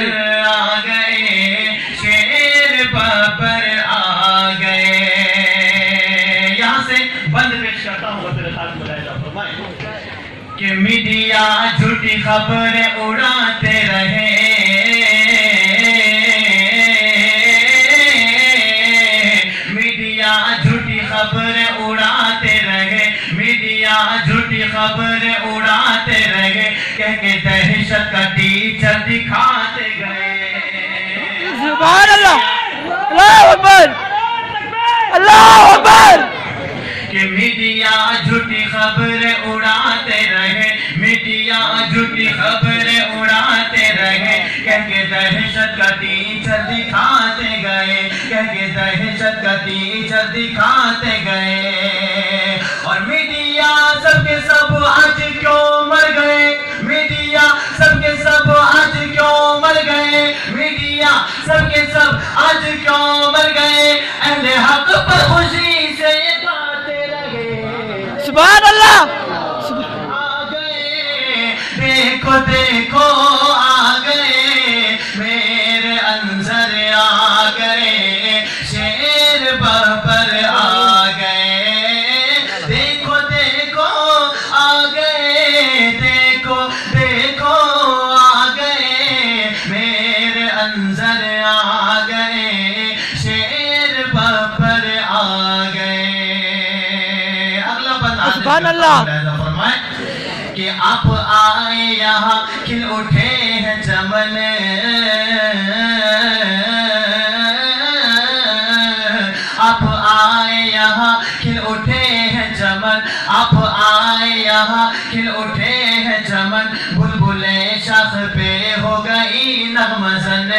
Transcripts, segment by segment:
جی۔ گئے کہ میڈیا جھوٹی خبر اڑاتے رہے۔ میڈیا جھوٹی خبر اڑاتے رہے۔ میڈیا جھوٹی اڑاتے رہے۔ کہ دہشت کا ٹیچر دکھا سبحان اللہ. اللہ اکبر. اللہ اکبر. کہ میڈیا جھوٹی خبر اڑاتے رہے، میڈیا جھوٹی خبر اڑاتے رہے۔ کہہ کے دہشت کا ٹیچر دکھاتے گئے، کہہ کے دہشت کا ٹیچر دکھاتے گئے۔ سب آج کیوں مر گئے؟ اہل حق پر خوشی سے گاتے رہے۔ سبحان اللہ! آ گئے دیکھو دیکھو آ گئے۔ میرے انظر آ گئے۔ شیر بابر سبحان اللہ۔ فرمائے کہ آپ آئے یہاں کھل اٹھے ہیں چمن۔ آپ آئے یہاں کھل اٹھے ہیں چمن۔ آپ آئے یہاں کھل اٹھے ہیں چمن۔ بلبلے شاخ پہ ہو گئی نغمزن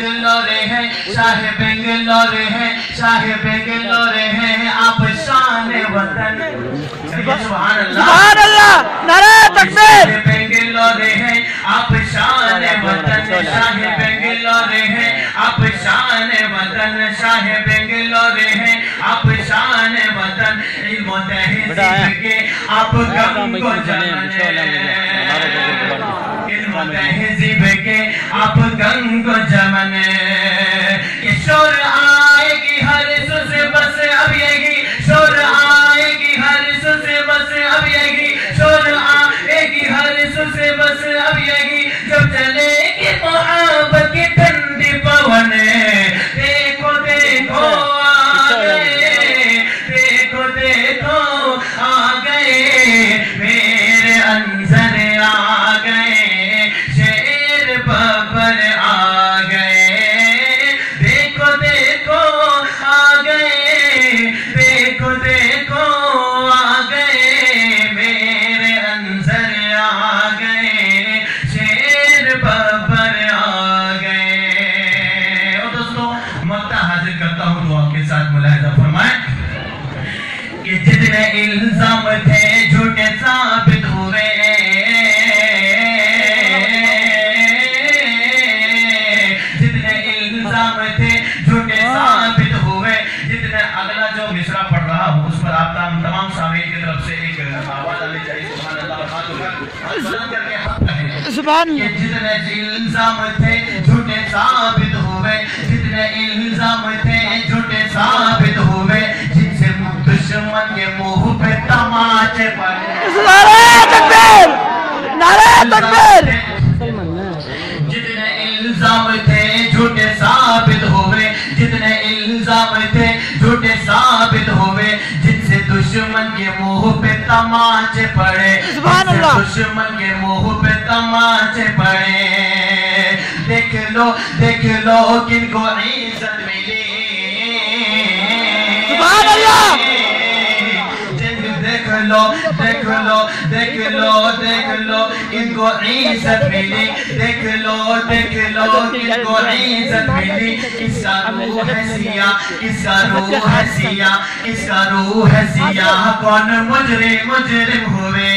بنگلور ہیں شاہ بنگلور ہیں شاہ بنگلور ہیں آپ شان وطن۔ سبحان اللہ۔ نعرہ تکبیر۔ بنگلور ہیں آپ شان وطن۔ شاہ بنگلور ہیں آپ شان وطن۔ شاہ بنگلور ہیں آپ شان وطن۔ علم و تہذیب کے آپ غم کو جانے علم و گنگ جمن الزام تھے جھوٹے ثابت ہوئے۔ جتنے الزام تھے جھوٹے ثابت ہوئے جتنے اگلا جو مصرع پڑھ رہا ہوں اس پر آپ تمام تمام سامعین کی طرف سے ایک آواز آنی چاہیے۔ سبحان اللہ جتنے الزام تھے جھوٹے ثابت الزام تھے جھوٹے ثابت ہوئے۔ جتنے الزام تھے جھوٹے ثابت ہوئے۔ جن سے دشمن کے منہ پہ تماچے پڑے جن سے دشمن کے منہ پہ تماچے پڑے۔ دیکھ لو دیکھ لو کن کو عزت ملی۔ سبحان اللہ۔ لو، دیکھ لو دیکھ لو دیکھ لو، ان کو عیزت ملی۔ دیکھ لو دیکھ لو، ان کو عیزت ملی۔ اس کا روح ہے سیا اس کا روح ہے سیا کون مجرم مجرم ہوئے؟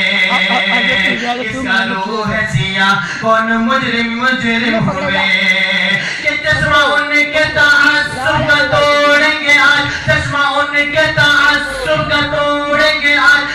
اس کا روح ہے سیا کون مجرم مجرم ہوئے؟ کہ چشمہ ان کے تعصب کا توڑیں گے آج۔ چشمہ ان کے تعصب کا توڑیں گے آج۔